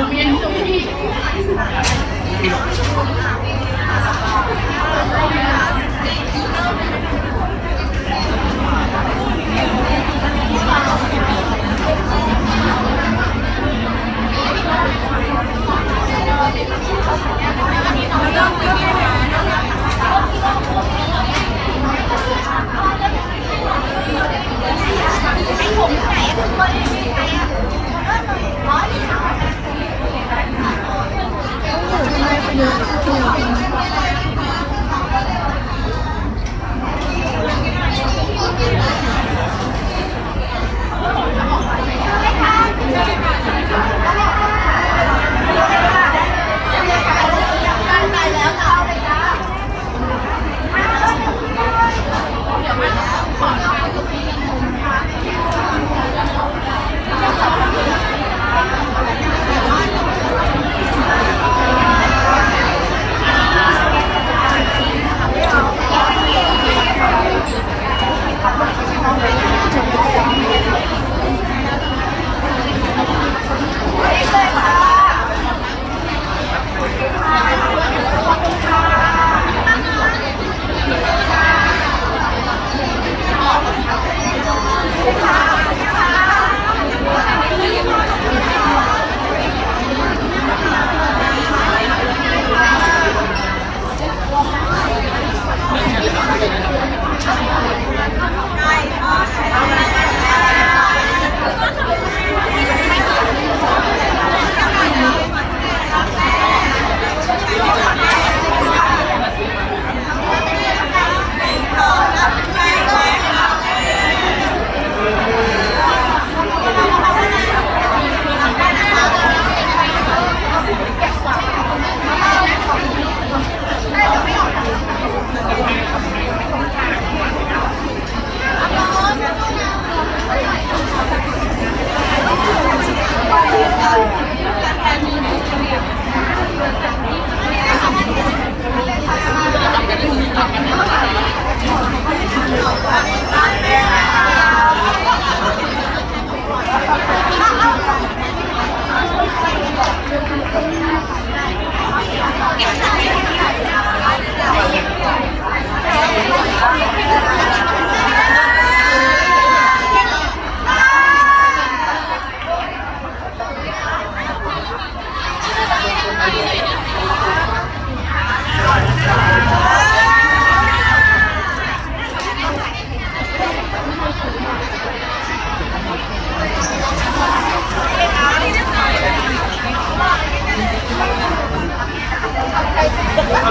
Thank you. มา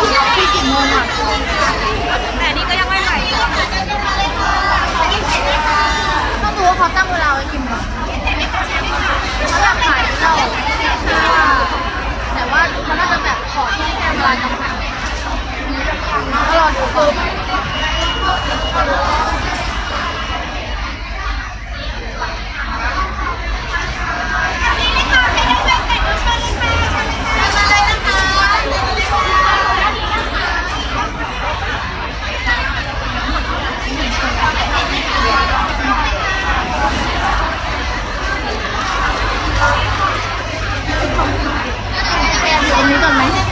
ของเราที่กี่มงอ่แต่นี่ก็ยังไม่ไหวต้องดูว่าเขาตั้งเวลากี่โมงเขาแบบขายเราแต่ว่าเขาน่าจะแบบขอที่แเวลาจำกัดก็รอดู Em thì.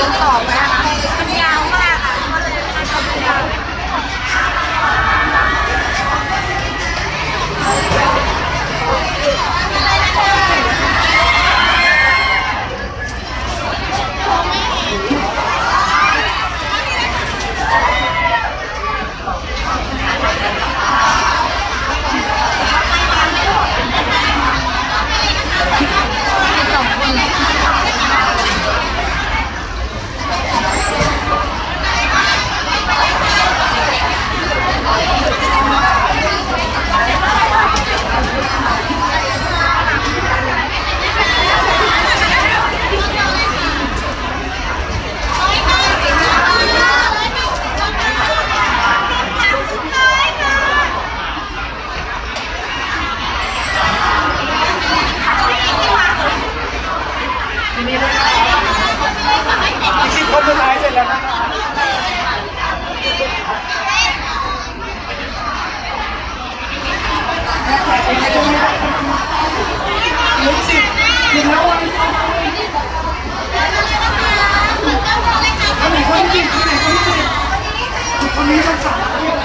ก็ต้องเป็นอย่างเดียวต่อไปอะนะ สุดท้ายเสร็จแล้วนะครับเหลือสิบหนึ่งแล้ววันนไหนคนที่สินไหนคนที่สิบคนนี้ต้องสาม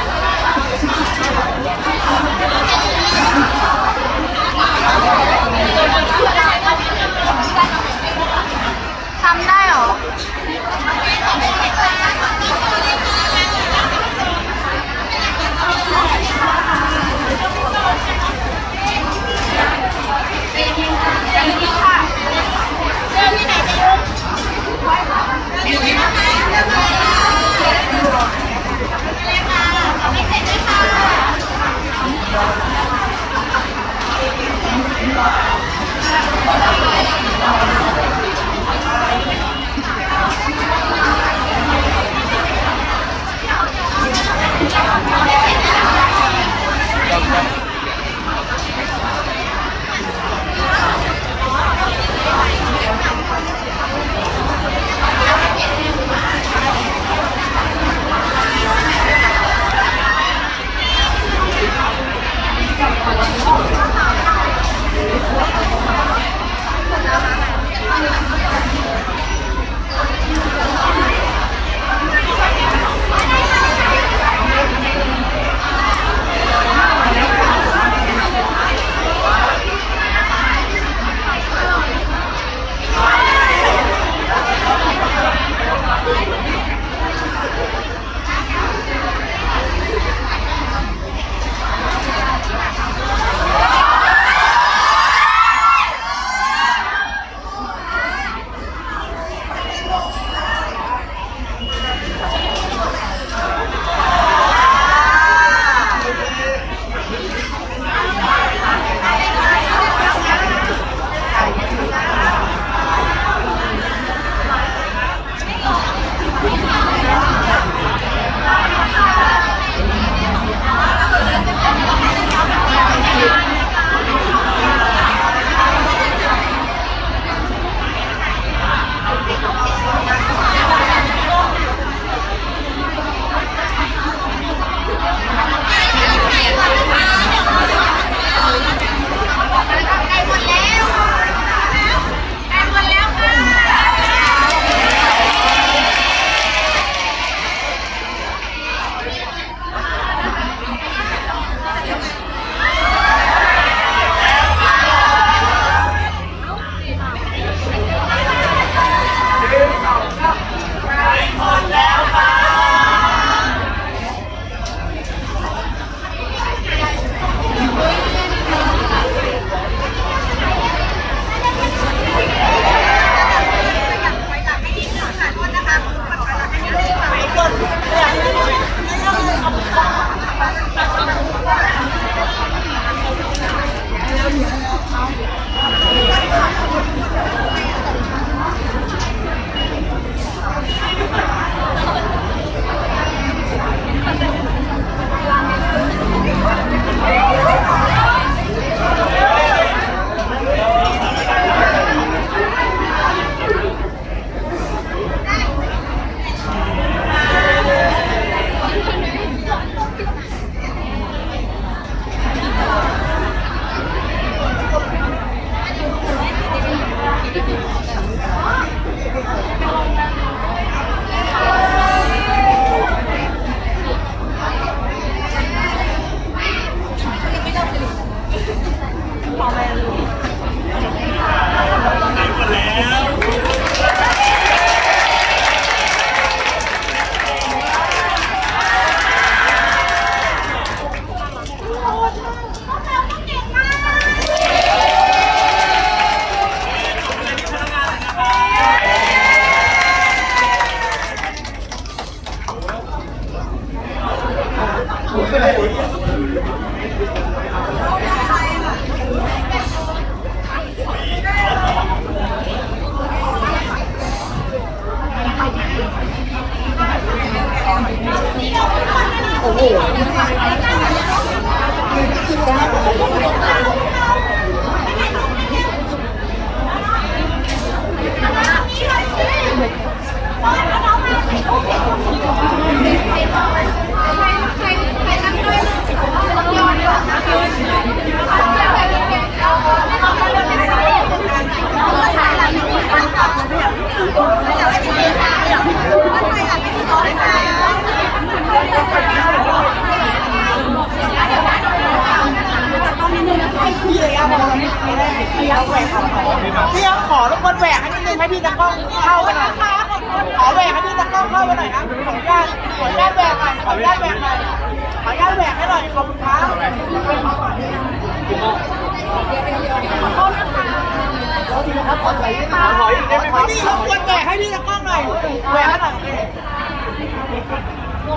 ป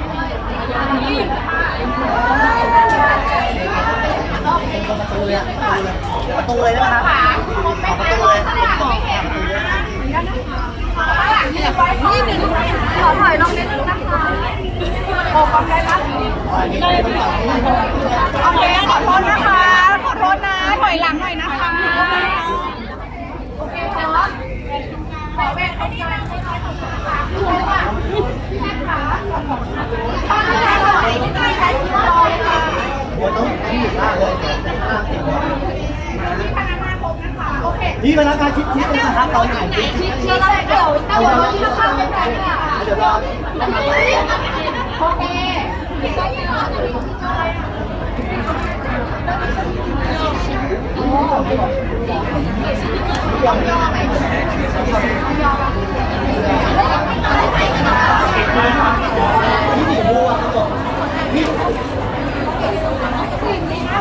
ระตูเลยนะครับประตูเลยนี่หนึ่งขอถอยลงนิดนึงนะคะโอ้ขอบคุณครับโอเคขอโทษนะคะ ขอโทษนะ ถอยหลังหน่อยนะคะ โอเคค่ะขอแบ่งให้ดีนะให้น้อยของคุณค่ะ คุณค่ะพี่แม่ขาป้าจะถอยไม่ได้ใช้ที่รอเลยค่ะเดี๋ยวต้องที่อยู่หน้าเลยพี่พนักงานผมนะคะโอเคพี่พนักานคิดคิดเลยนะครับตอนไหนไหนคิดคิดอะไรเดี๋ยวเดี๋ยวเราที่ข้างกันค่ะเดี๋ยวรอโอเค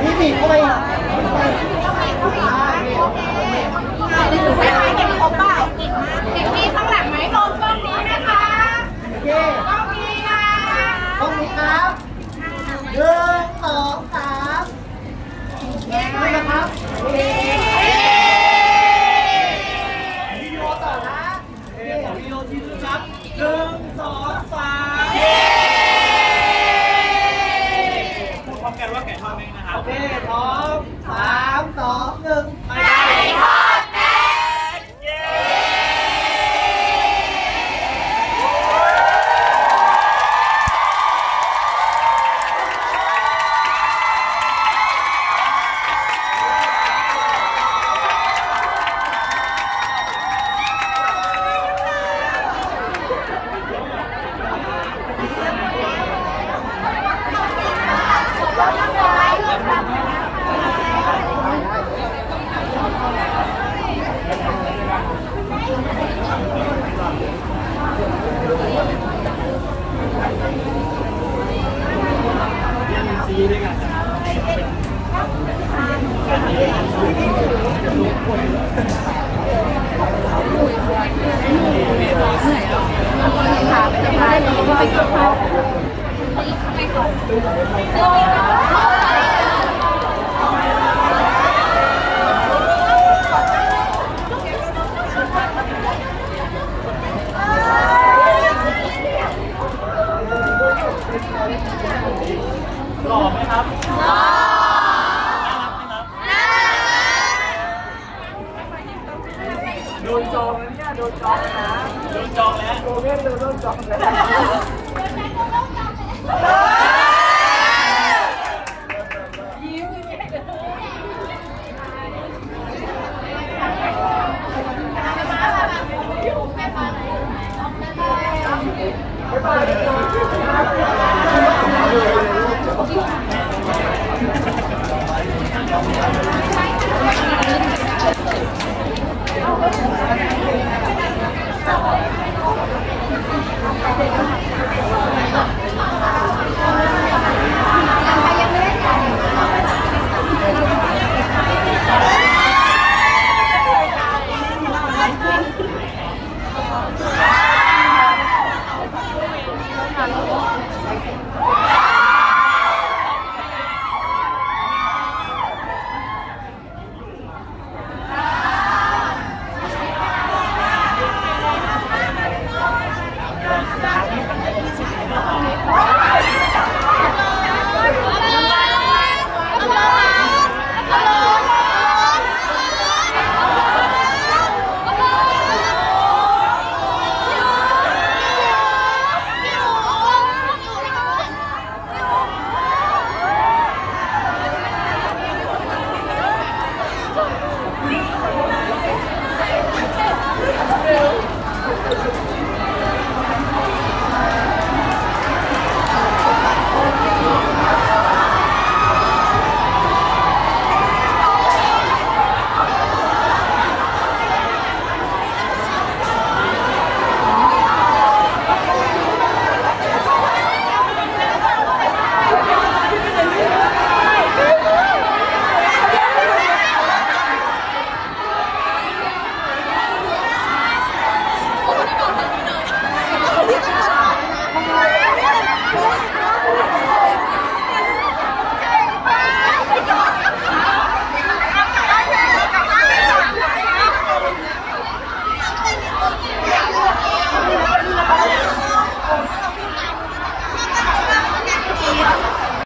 พี่บีบเข้าไปไม่ใช่เห็นครบเปล่าเห็นมีข้งหลังไหมกล้องนี้นะคะโอเคกล้องนี้ค่ะตรงนี้ครับหนึ่งสองสาม นี่นะครับวิดีโอต่อนะเอ๊วิดีโอทีนึงครับหนึ่งสองสามพูดพร้อมกันว่าแก่ทอดไหมนะครับ โอเคพร้อม